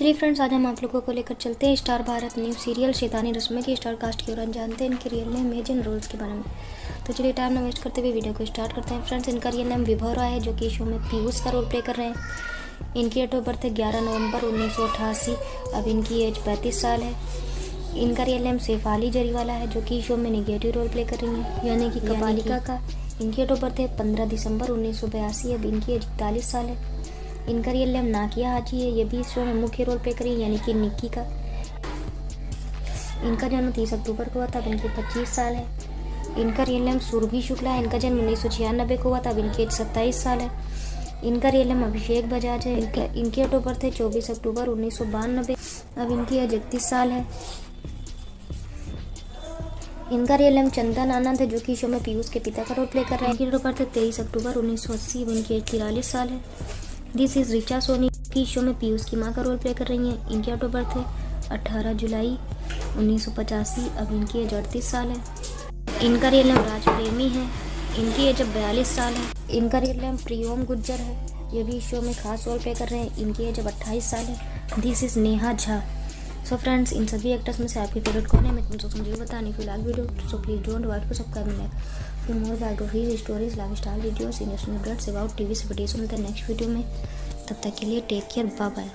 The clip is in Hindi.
चलिए फ्रेंड्स आज हम आप लोगों को लेकर चलते हैं स्टार भारत न्यूज़ सीरियल शैतानी रस्में की स्टार कास्ट की और जानते हैं इनके real name ages and roles के बारे में। तो चलिए टाइम ना वेस्ट करते हुए वीडियो को स्टार्ट करते हैं। फ्रेंड्स इनका रियल नेम विभव राय है जो कि शो में पीयूष का रोल प्ले कर रहे हैं। इनकी डेट ऑफ़ बर्थ है ग्यारह नवंबर उन्नीस सौ अठासी। अब इनकी एज पैंतीस साल है। इनका रियल नेम शेफाली जरीवाला है जो कि शो में निगेटिव रोल प्ले कर रही हैं। यानी कि कपालिका का। इनकी डेट ऑफ़ बर्थ है पंद्रह दिसंबर उन्नीस अब इनकी एज इकतालीस साल है। इनका रियल नेम नाकिया हाजी है ये भी इस शो में मुख्य रोल प्ले करी, यानी कि निक्की का। इनका जन्म तीस अक्टूबर को हुआ था, अब इनकी पच्चीस साल है। इनका रियल नेम सुरभि शुक्ला है इनका जन्म उन्नीस सौ छियानबे को हुआ था, अब इनकी सत्ताईस साल है। इनका रियल नेम अभिषेक बजाज है, इनका, इनकी डेट ऑफ़ बर्थ है चौबीस अक्टूबर उन्नीस सौ बानबे, अब इनकी एज इकतीस साल है। इनका रियल नेम चंदन आनंद है, जो कि शो में पीयूष के पिता का रोल प्ले कर रहे हैं। इनकी डेट है तेईस अक्टूबर उन्नीस सौ अस्सी इनकी एज तिरालीस साल है। दिस इज़ रिचा सोनी की शो में पीयूष की माँ का रोल प्ले कर रही हैं। इनकी ऑटो बर्थ है। अट्ठारह जुलाई उन्नीस सौ पचासी। अब इनकी एज अड़तीस साल है। इनका रियल नेम राज प्रेमी है। इनकी एज अब बयालीस साल है। इनका रियल नेम प्रियोम गुज्जर है। ये भी शो में खास रोल प्ले कर रहे हैं। इनकी एज अब अट्ठाईस साल है। This is Neha Jha so friends इन सभी एक्टर्स में से आपकी फेवरेट कौन है? मैं तुम तुमसे मुझे बताने फ़िलहाल video so please don't wait को सब्सक्राइब लाइक फिर more biographies stories life style videos industrial updates about T V से नेक्स्ट वीडियो में. तब तक के लिए टेक केयर बाय बाय